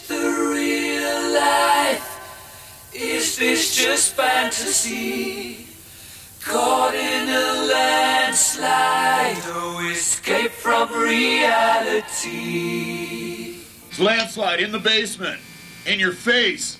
this the real life? Is this just fantasy? Caught in a landslide, no escape from reality. It's landslide in the basement. In your face.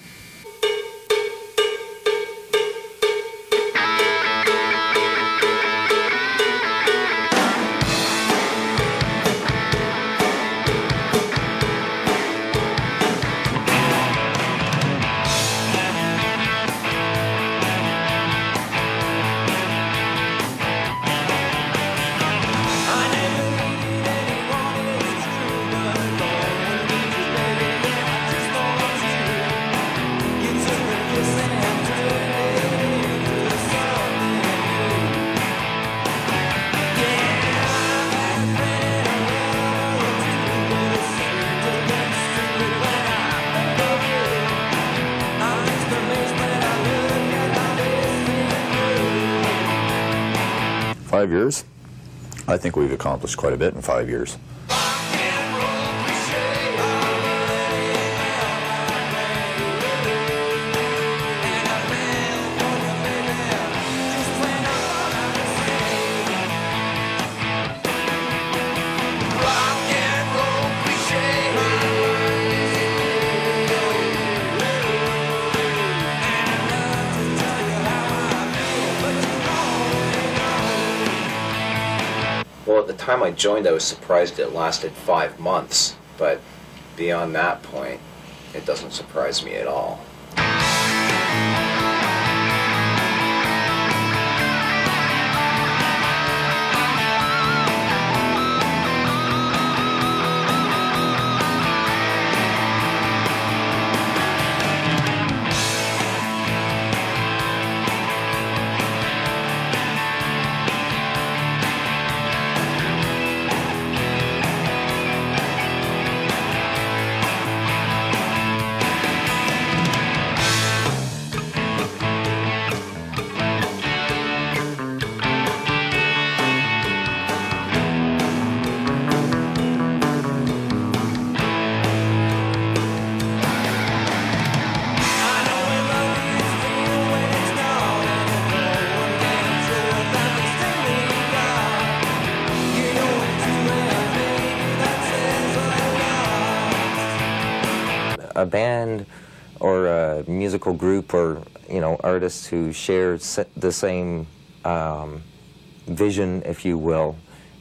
Five years? I think we've accomplished quite a bit in five years. The time I joined, I was surprised it lasted five months, but beyond that point, it doesn't surprise me at all. A band or a musical group or you know artists who share the same um, vision, if you will.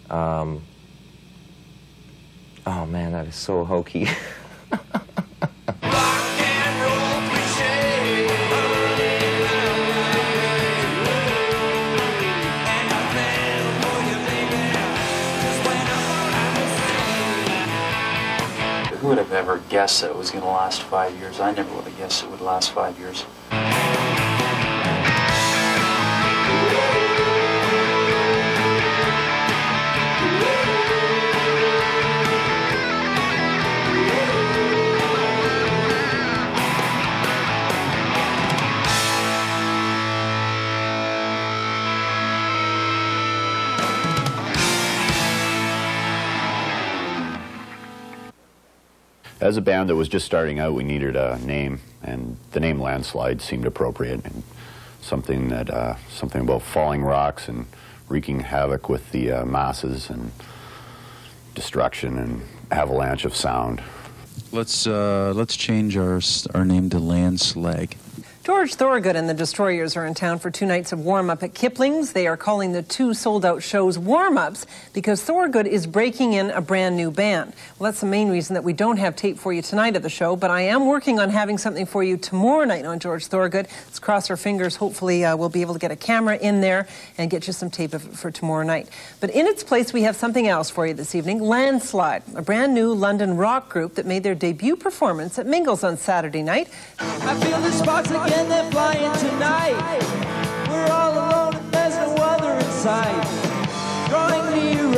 Um, oh man, that is so hokey. guessed that it was going to last five years? I never would have guessed it would last five years. As a band that was just starting out, we needed a name, and the name Landslide seemed appropriate, and something that uh, something about falling rocks and wreaking havoc with the uh, masses and destruction and avalanche of sound. Let's uh, let's change our our name to Landslag. George Thorogood and the Destroyers are in town for two nights of warm up at Kipling's. They are calling the two sold out shows warm ups because Thorogood is breaking in a brand new band. Well, that's the main reason that we don't have tape for you tonight at the show, but I am working on having something for you tomorrow night on George Thorogood. Let's cross our fingers. Hopefully, uh, we'll be able to get a camera in there and get you some tape for tomorrow night. But in its place, we have something else for you this evening Landslide, a brand new London rock group that made their debut performance at Mingles on Saturday night. Again, they're flying tonight. We're all alone and there's no other in sight. Drawing nearer, we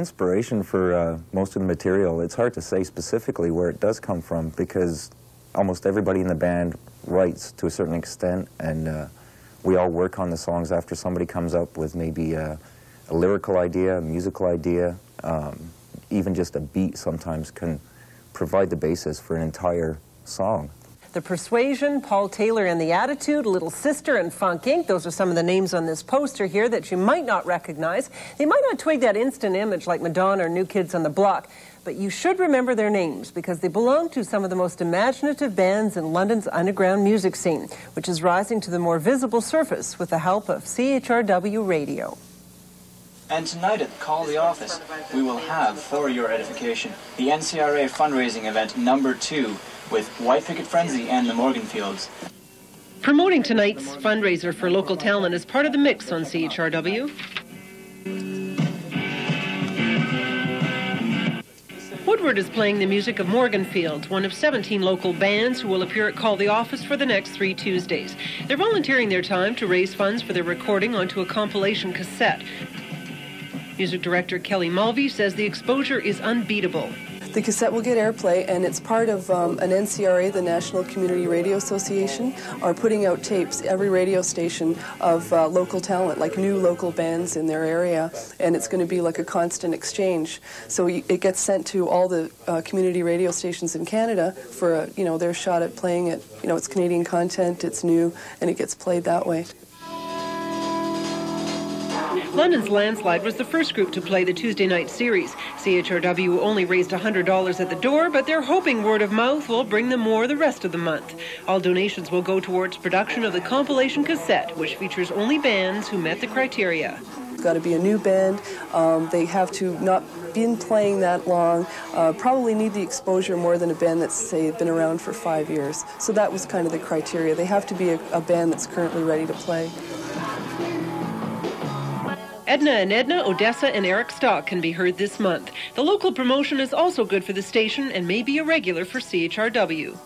inspiration for uh, most of the material, it's hard to say specifically where it does come from because almost everybody in the band writes to a certain extent, and uh, we all work on the songs after somebody comes up with maybe a, a lyrical idea, a musical idea, um, even just a beat sometimes can provide the basis for an entire song. The Persuasion, Paul Taylor and the Attitude, Little Sister and Funk Inc. Those are some of the names on this poster here that you might not recognize. They might not twig that instant image like Madonna or New Kids on the Block, but you should remember their names because they belong to some of the most imaginative bands in London's underground music scene, which is rising to the more visible surface with the help of CHRW Radio. And tonight at Call the Office, we will have, for your edification, the NCRA fundraising event number two with White Picket Frenzy and the Morganfields. Promoting tonight's fundraiser for local talent is part of the mix on CHRW. Woodward is playing the music of Morgan Fields, one of 17 local bands who will appear at Call the Office for the next three Tuesdays. They're volunteering their time to raise funds for their recording onto a compilation cassette. Music director Kelly Mulvey says the exposure is unbeatable. The cassette will get airplay, and it's part of um, an NCRA, the National Community Radio Association, are putting out tapes, every radio station, of uh, local talent, like new local bands in their area, and it's going to be like a constant exchange. So it gets sent to all the uh, community radio stations in Canada for, a, you know, their shot at playing it. You know, it's Canadian content, it's new, and it gets played that way. London's Landslide was the first group to play the Tuesday night series. CHRW only raised $100 at the door, but they're hoping word of mouth will bring them more the rest of the month. All donations will go towards production of the compilation cassette, which features only bands who met the criteria. It's got to be a new band. Um, they have to not been playing that long. Uh, probably need the exposure more than a band that's say been around for five years. So that was kind of the criteria. They have to be a, a band that's currently ready to play. Edna and Edna, Odessa, and Eric Stock can be heard this month. The local promotion is also good for the station and may be a regular for CHRW.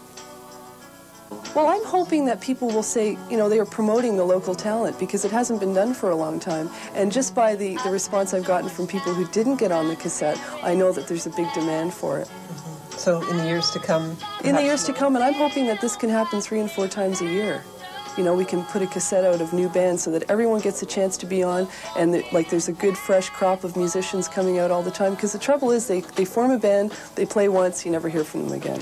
Well, I'm hoping that people will say, you know, they are promoting the local talent because it hasn't been done for a long time. And just by the, the response I've gotten from people who didn't get on the cassette, I know that there's a big demand for it. So in the years to come? In the years to come, and I'm hoping that this can happen three and four times a year. You know, we can put a cassette out of new bands so that everyone gets a chance to be on, and that, like there's a good fresh crop of musicians coming out all the time. Because the trouble is, they, they form a band, they play once, you never hear from them again.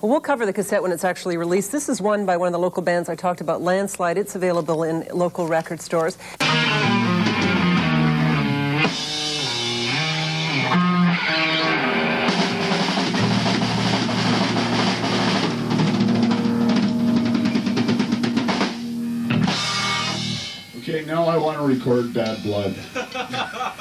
Well, we'll cover the cassette when it's actually released. This is one by one of the local bands I talked about, Landslide. It's available in local record stores. Now I want to record Bad Blood.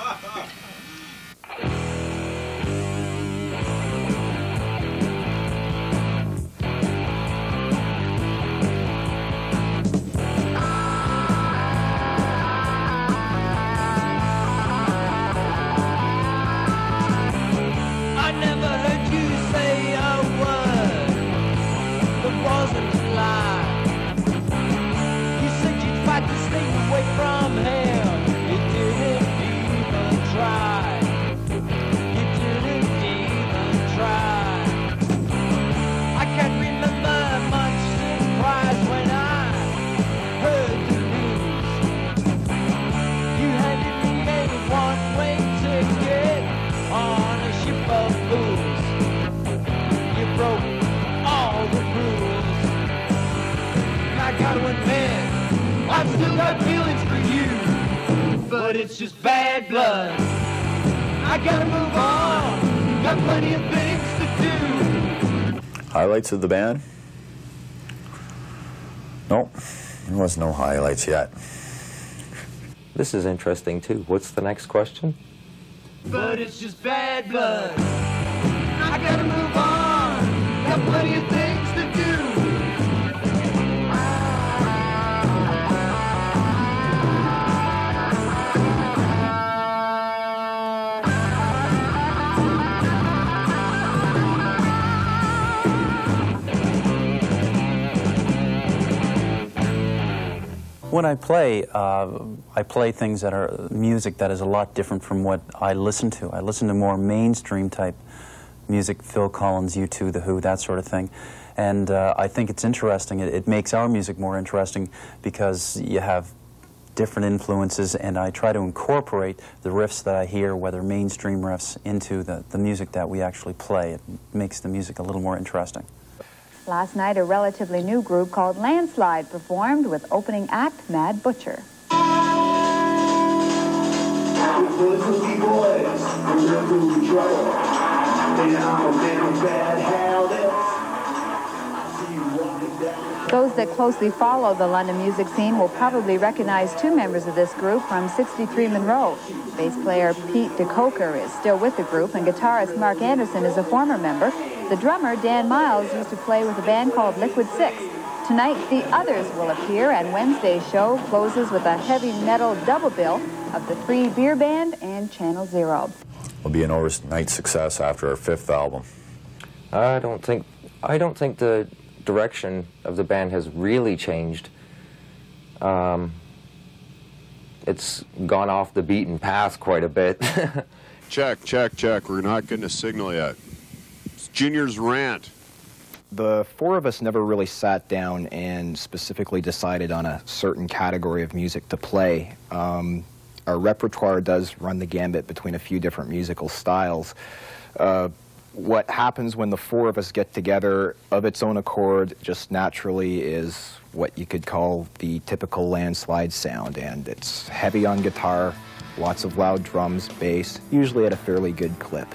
broke all the rules. I gotta admit, I've still got feelings for you, but it's just bad blood. I gotta move on. Got plenty of things to do. Highlights of the band? Nope, there was no highlights yet. This is interesting too. What's the next question? But it's just bad blood. I gotta move on. When I play, uh, I play things that are music that is a lot different from what I listen to. I listen to more mainstream type music, Phil Collins, U2, The Who, that sort of thing. And uh, I think it's interesting. It, it makes our music more interesting because you have different influences, and I try to incorporate the riffs that I hear, whether mainstream riffs, into the, the music that we actually play. It makes the music a little more interesting. Last night, a relatively new group called Landslide performed with opening act Mad Butcher. Those that closely follow the London music scene will probably recognize two members of this group from 63 Monroe. Bass player Pete Dekoker is still with the group, and guitarist Mark Anderson is a former member. The drummer, Dan Miles, used to play with a band called Liquid Six. Tonight, the others will appear, and Wednesday's show closes with a heavy metal double bill of the Free Beer Band and Channel Zero. Will be an overnight success after our fifth album. I don't think I don't think the direction of the band has really changed. Um, it's gone off the beaten path quite a bit. check, check, check. We're not getting a signal yet. It's Junior's rant. The four of us never really sat down and specifically decided on a certain category of music to play. Um, our repertoire does run the gambit between a few different musical styles. Uh, what happens when the four of us get together of its own accord just naturally is what you could call the typical landslide sound and it's heavy on guitar lots of loud drums bass usually at a fairly good clip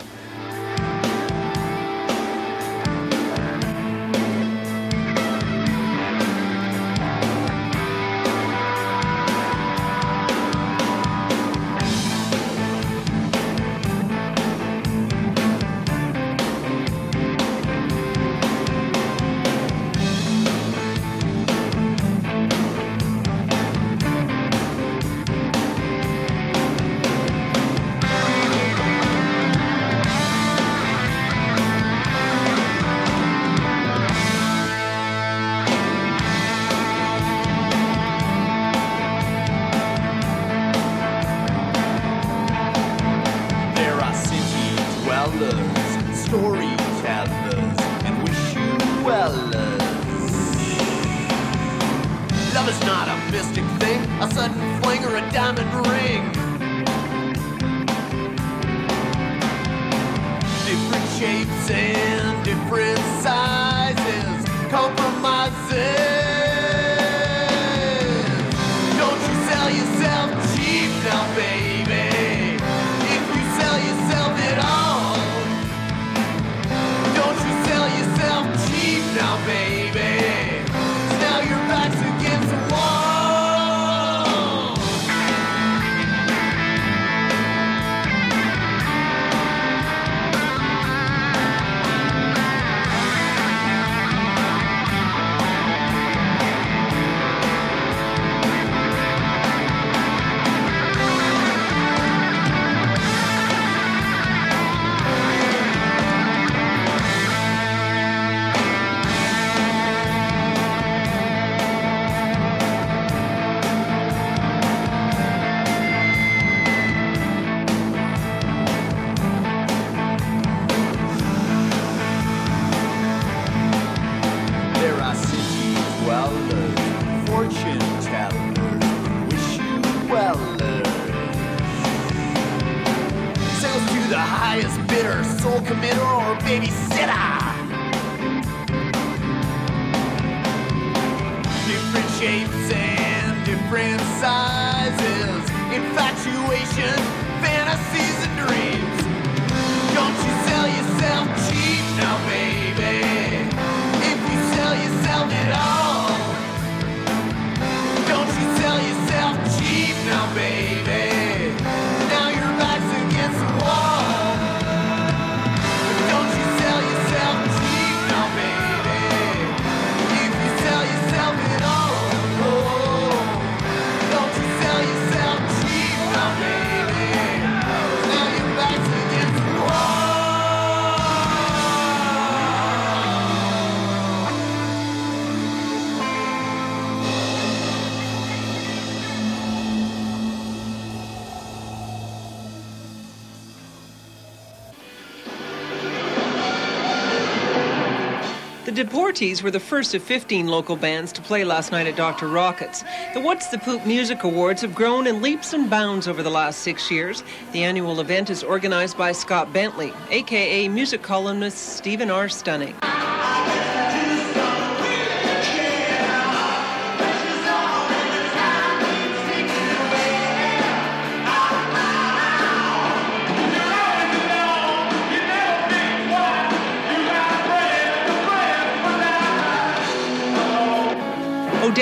Deportees were the first of 15 local bands to play last night at Dr. Rockets. The What's the Poop Music Awards have grown in leaps and bounds over the last six years. The annual event is organized by Scott Bentley, aka music columnist Stephen R. Stunning.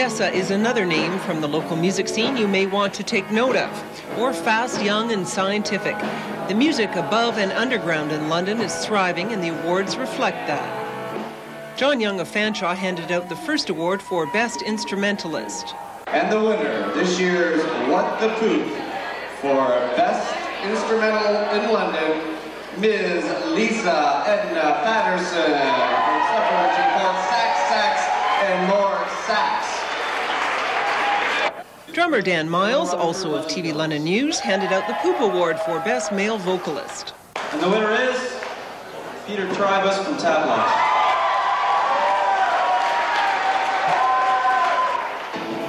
Odessa is another name from the local music scene you may want to take note of, or fast, young, and scientific. The music above and underground in London is thriving, and the awards reflect that. John Young of Fanshawe handed out the first award for Best Instrumentalist. And the winner, this year's What the Poop for Best Instrumental in London, Ms. Lisa Edna Patterson from Suffrage for Sax, Sax, and More Sax. Drummer Dan Miles, also of TV London News, handed out the Poop Award for Best Male Vocalist. And the winner is Peter Tribus from Tabloid.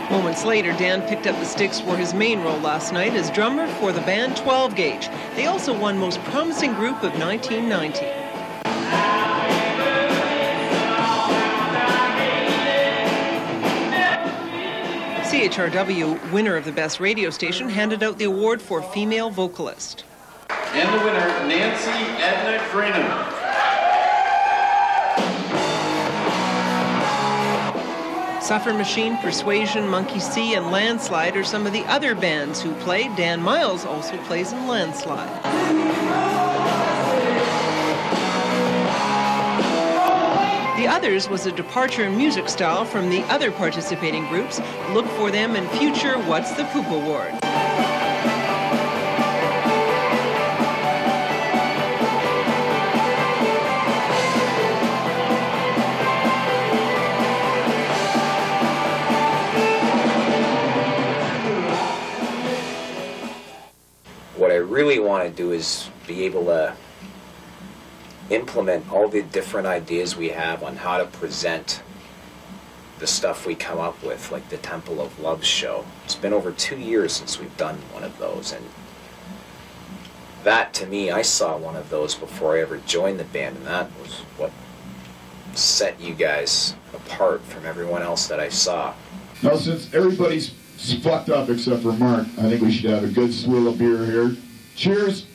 Moments later, Dan picked up the sticks for his main role last night as drummer for the band 12 Gauge. They also won Most Promising Group of 1990. CHRW, winner of the Best Radio Station, handed out the award for Female Vocalist. And the winner, Nancy Edna Greenham. Suffer Machine, Persuasion, Monkey See, and Landslide are some of the other bands who played. Dan Miles also plays in Landslide. The others was a departure in music style from the other participating groups. Look for them in future What's the Poop Award. What I really want to do is be able to implement all the different ideas we have on how to present the stuff we come up with, like the Temple of Love show. It's been over two years since we've done one of those, and that to me, I saw one of those before I ever joined the band, and that was what set you guys apart from everyone else that I saw. Now, since everybody's fucked up except for Mark, I think we should have a good swill of beer here. Cheers.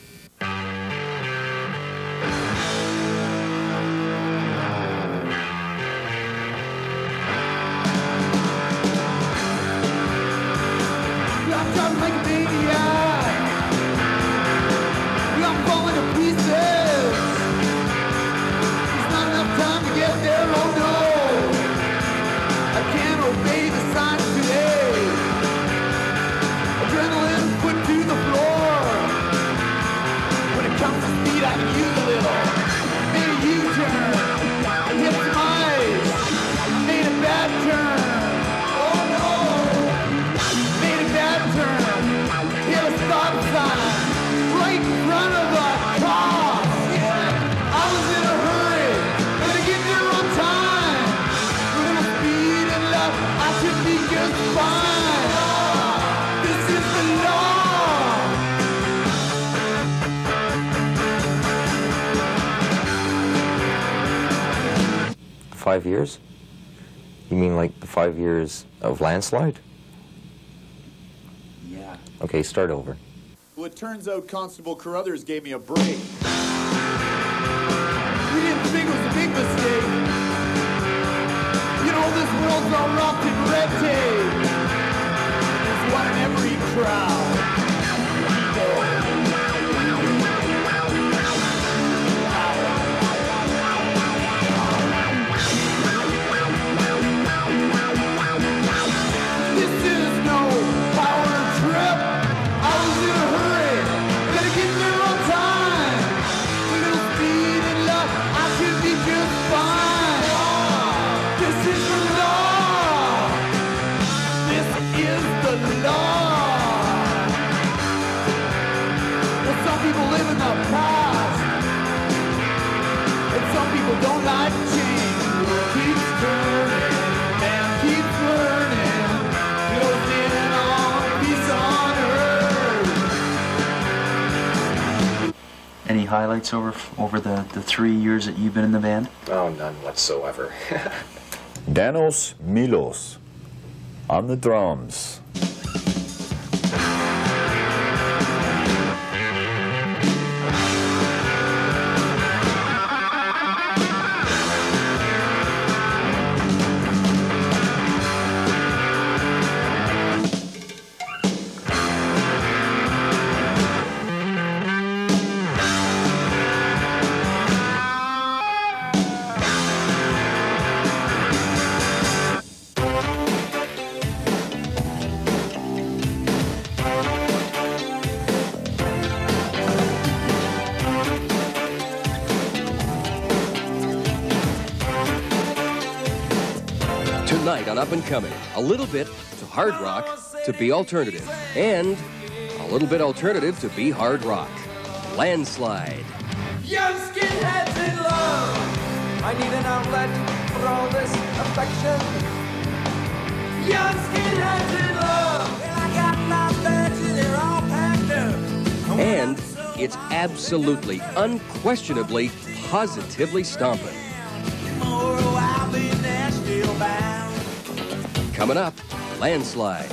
Five years? You mean like the five years of landslide? Yeah. Okay, start over. Well, it turns out Constable Carruthers gave me a break. We didn't think it was a big mistake. You know, this world's all wrapped in red tape. There's one in every crowd. Highlights over over the, the three years that you've been in the band? Oh, none whatsoever. Danos Milos on the drums. A little bit to hard rock to be alternative, and a little bit alternative to be hard rock. Landslide. Young skinheads in love. I need an outlet for all this affection. Young skinheads in love. And I got my they're all packed up. And it's absolutely, unquestionably, positively stomping. Coming up, Landslide.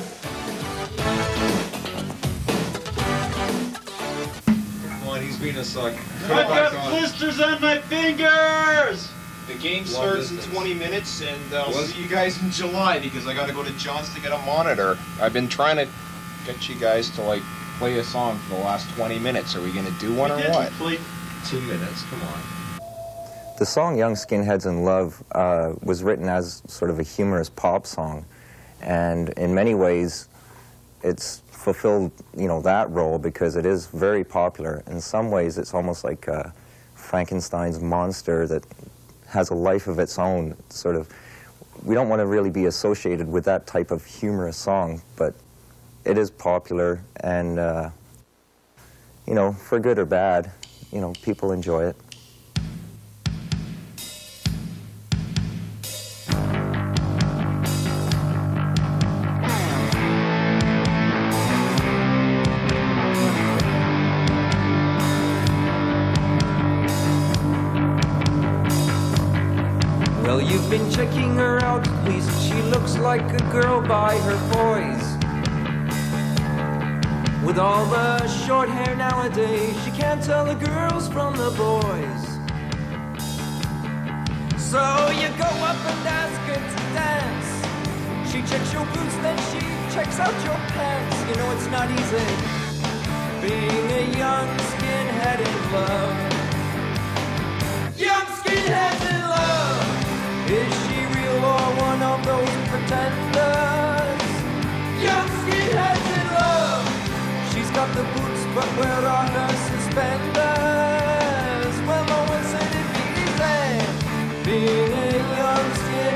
Come on, he's being a suck. I've got on. blisters on my fingers! The game Long starts in 20 minutes, and uh, I'll Was- see you guys in July because I got to go to John's to get a monitor. I've been trying to get you guys to like play a song for the last 20 minutes. Are we gonna do one or what? complete- Two minutes. Come on. The song Young Skinheads in Love uh, was written as sort of a humorous pop song. And in many ways, it's fulfilled, you know, that role because it is very popular. In some ways, it's almost like uh, Frankenstein's monster that has a life of its own. Sort of, we don't want to really be associated with that type of humorous song, but it is popular, and uh, you know, for good or bad, you know, people enjoy it. Like a girl by her boys. With all the short hair nowadays, she can't tell the girls from the boys. So you go up and ask her to dance. She checks your boots, then she checks out your pants. You know it's not easy being a young skinhead in love. Young skinheads in love. Is she one of those pretenders? Young in love. She's got the boots, but where are her suspenders? Well, one being a young in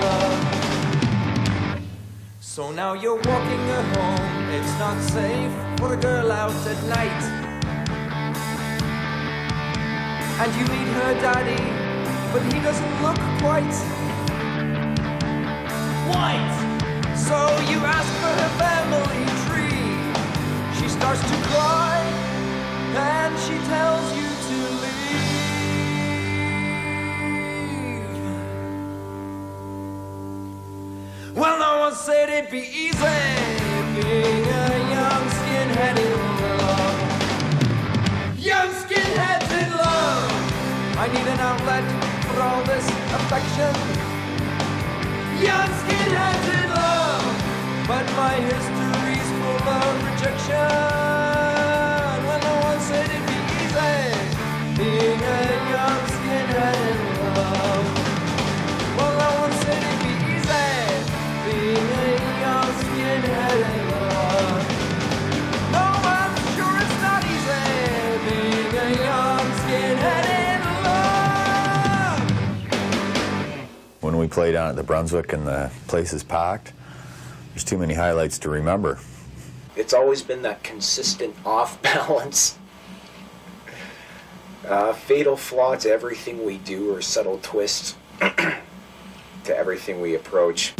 love. So now you're walking her home. It's not safe for a girl out at night. And you meet her daddy, but he doesn't look quite white. So you ask for her family tree. She starts to cry, and she tells you to leave. Well, no one said it'd be easy being a young skinhead in love. Young skinheads in love. I need an outlet for all this affection. Young skinheads in love. But my history's full of rejection. We play down at the Brunswick and the place is packed, there's too many highlights to remember. It's always been that consistent off balance. Uh, fatal flaw to everything we do, or subtle twist to everything we approach.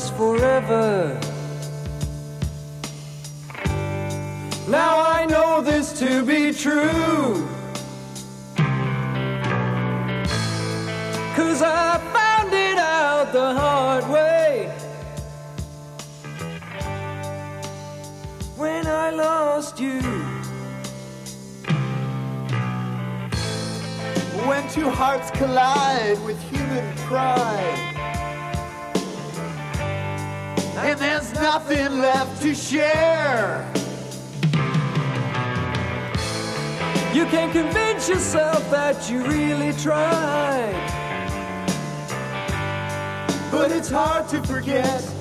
Lasts forever. Now I know this to be true. Cause I found it out the hard way. When I lost you. When two hearts collide with human pride. And there's nothing left to share. You can convince yourself that you really tried. But it's hard to forget.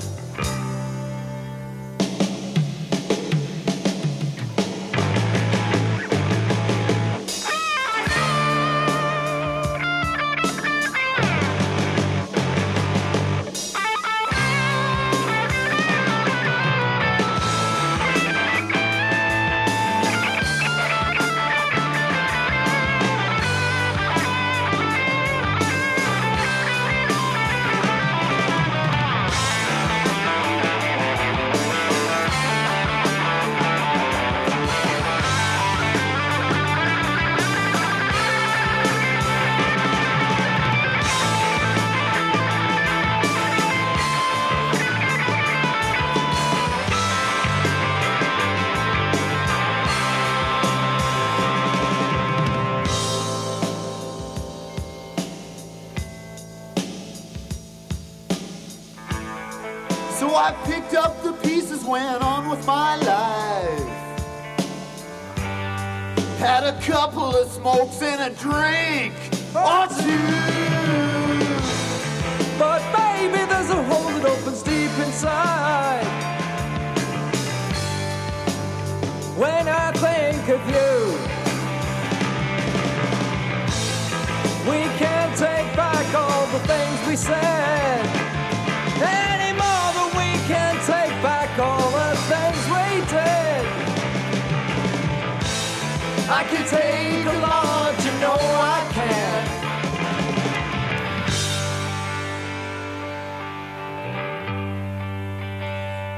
A couple of smokes and a drink or two. But baby, there's a hole that opens deep inside. When I think of you, we can't take back all the things we said. I can take a lot, you know I can.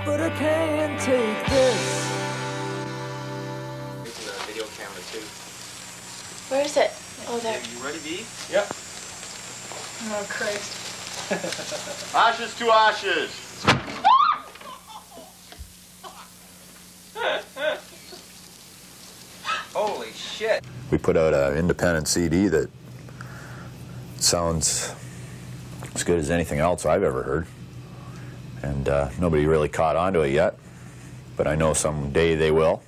But I can't take this. Using the video camera too. Where is it? Oh, there. You ready, B? Yep. Oh, Christ. Ashes to ashes. Shit. We put out an independent CD that sounds as good as anything else I've ever heard. And uh, nobody really caught on to it yet, but I know someday they will.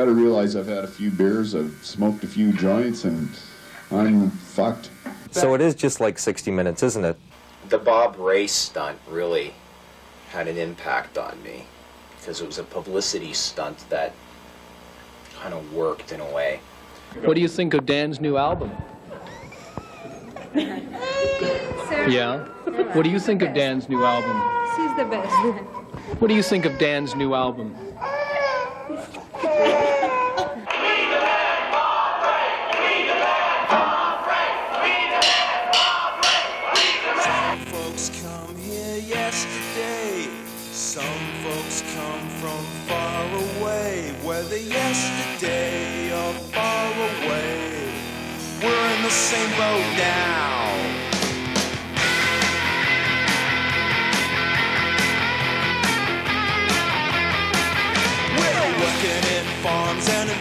Got to realize I've had a few beers, I've smoked a few joints, and I'm fucked. So it is just like 60 Minutes, isn't it? The Bob Rae stunt really had an impact on me because it was a publicity stunt that kind of worked in a way. What do you think of Dan's new album? Yeah? What do you think of Dan's new album? She's the best. What do you think of Dan's new album?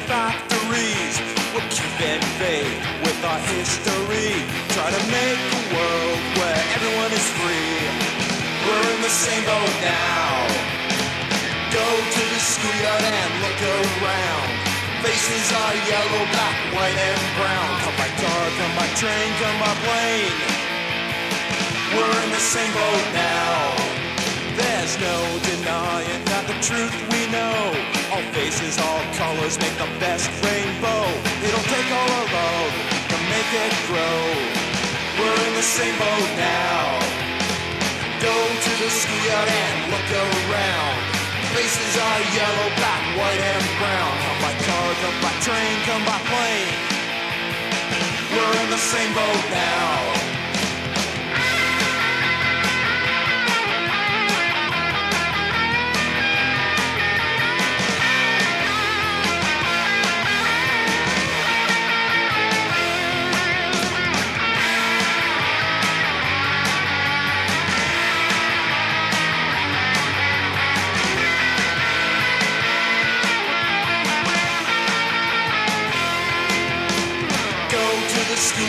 Factories. We're keeping faith with our history. Try to make a world where everyone is free. We're in the same boat now. Go to the schoolyard and look around. Faces are yellow, black, white, and brown. Come by car, come by train, come by plane. We're in the same boat now. There's no denying truth we know. All faces, all colors make the best rainbow. It'll take all our love to make it grow. We're in the same boat now. Go to the schoolyard and look around. Faces are yellow, black, white, and brown. Come by car, come by train, come by plane. We're in the same boat now.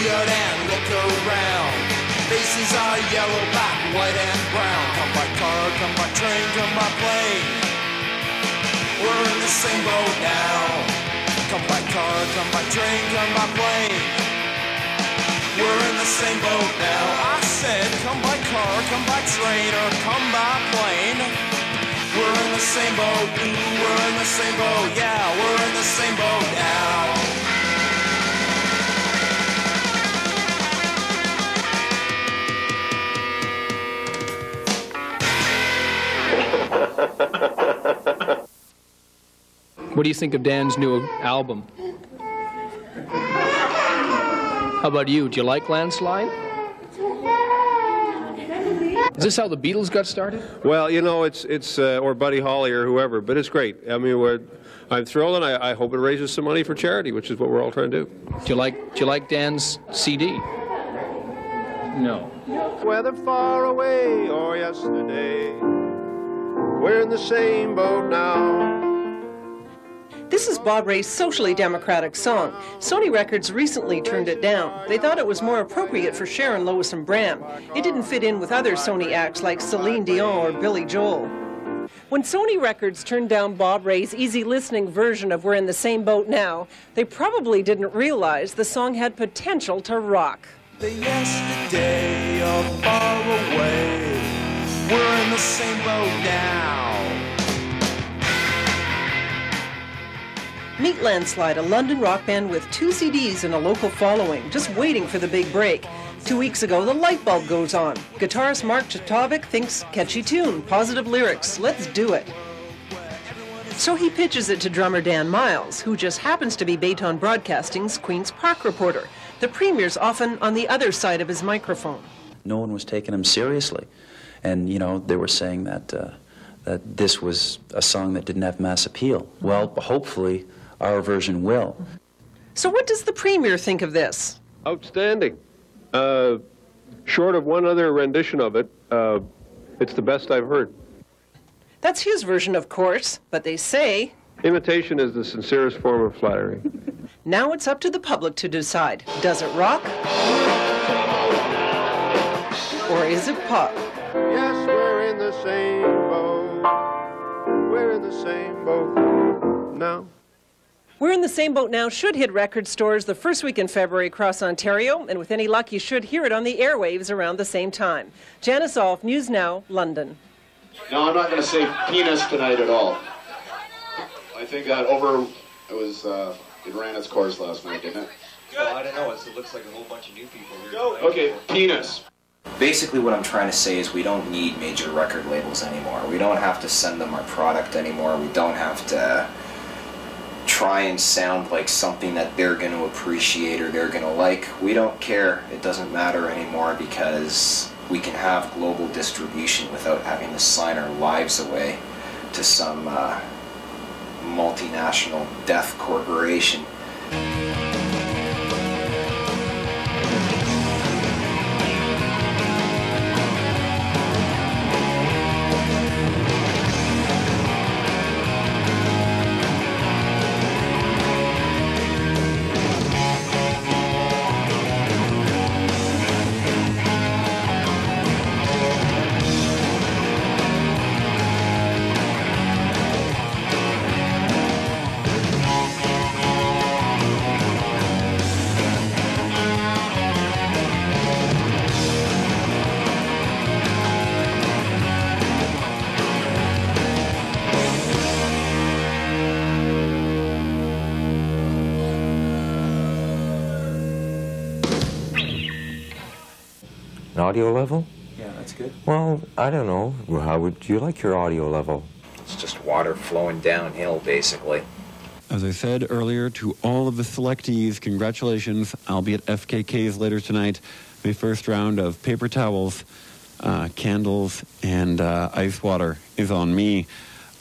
To and look around. Faces are yellow, black, white, and brown. Come by car, come by train, come by plane. We're in the same boat now. Come by car, come by train, come by plane. We're in the same boat now. I said, come by car, come by train, or come by plane. We're in the same boat, ooh, we're in the same boat, yeah, we're in the same boat now. What do you think of Dan's new album? How about you? Do you like Landslide? Is this how the Beatles got started? Well, you know, it's it's uh, or Buddy Holly or whoever, but it's great. I mean, we're, I'm thrilled, and I, I hope it raises some money for charity, which is what we're all trying to do. Do you like Do you like Dan's CD? No. Whether far away or yesterday, we're in the same boat now. This is Bob Rae's socially democratic song. Sony Records recently turned it down. They thought it was more appropriate for Sharon Lois and Bram. It didn't fit in with other Sony acts like Celine Dion or Billy Joel. When Sony Records turned down Bob Rae's easy listening version of We're in the Same Boat Now, they probably didn't realize the song had potential to rock. The yesterday or far away, we're in the same boat now. Meet Landslide, a London rock band with two CDs and a local following, just waiting for the big break. Two weeks ago, the light bulb goes on. Guitarist Mark Jeftovic thinks catchy tune, positive lyrics, let's do it. So he pitches it to drummer Dan Miles, who just happens to be Baton Broadcasting's Queen's Park reporter. The premier's often on the other side of his microphone. No one was taking him seriously. And, you know, they were saying that, uh, that this was a song that didn't have mass appeal. Well, hopefully, our version will. So what does the premier think of this? Outstanding. Uh, short of one other rendition of it, uh, it's the best I've heard. That's his version, of course, but they say Imitation is the sincerest form of flattery. now it's up to the public to decide. Does it rock? Or is it pop? Yes, we're in the same boat. We're in the same boat now. We're in the same boat now, should hit record stores the first week in February across Ontario, and with any luck, you should hear it on the airwaves around the same time. Janice Olf, News Now, London. No, I'm not going to say penis tonight at all. I think that over, it was, uh, it ran its course last night, didn't it? Well, I don't know. It looks like a whole bunch of new people here. Okay, penis. Basically, what I'm trying to say is we don't need major record labels anymore. We don't have to send them our product anymore. We don't have to try and sound like something that they're going to appreciate or they're going to like. We don't care. It doesn't matter anymore because we can have global distribution without having to sign our lives away to some uh, multinational death corporation. Audio level? Yeah, that's good. Well, I don't know. Well, How would you like your audio level? It's just water flowing downhill, basically. As I said earlier, to all of the selectees, congratulations. I'll be at FKK's later tonight. The first round of paper towels, uh, candles, and uh, ice water is on me.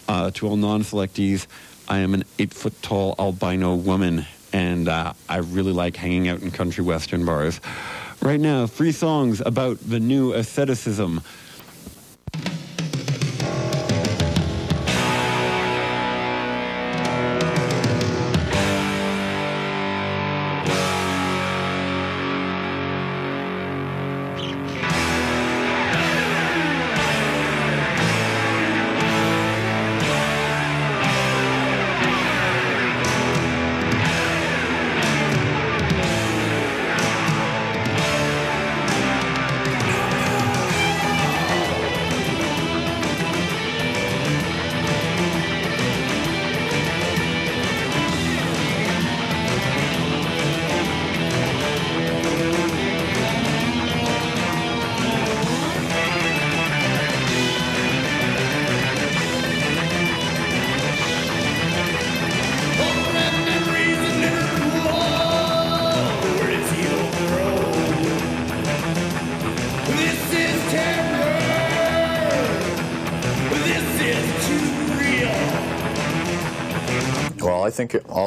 Uh, to all non selectees, I am an eight foot tall albino woman, and uh, I really like hanging out in country western bars. Right now, three songs about the new asceticism.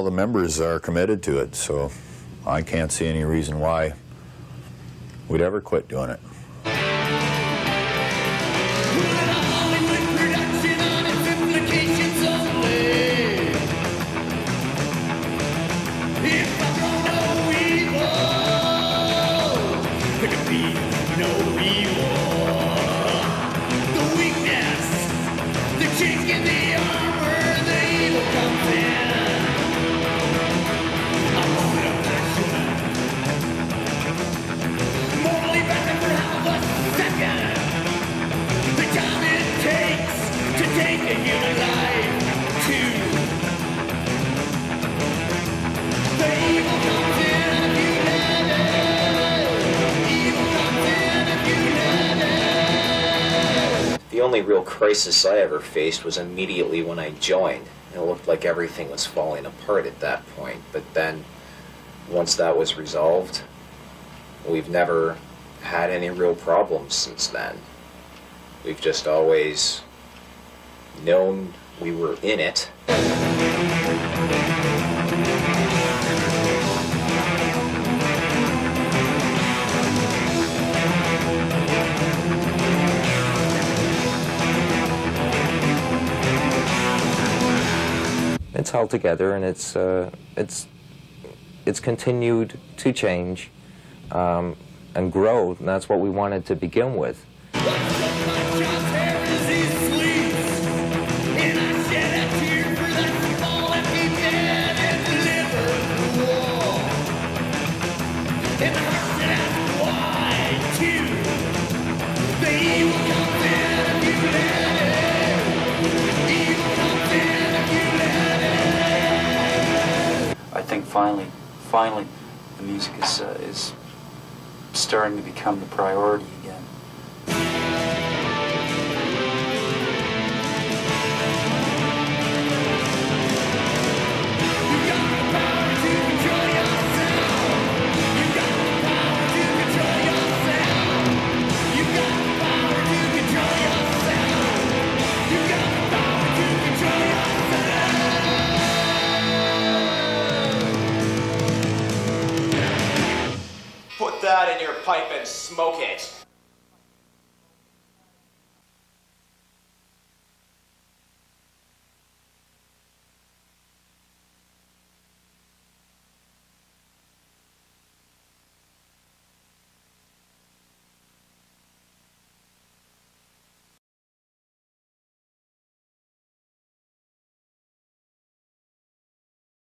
All the members are committed to it, so I can't see any reason why we'd ever quit doing it. The weakness, the the armor, the evil comes in. Only real crisis I ever faced was immediately when I joined. It looked like everything was falling apart at that point. But then, once that was resolved, we've never had any real problems since then. We've just always known we were in it. It's held together, and it's uh, it's it's continued to change um, and grow, and that's what we wanted to begin with. Finally, finally, the music is uh, is starting to become the priority again. Pipe and smoke it.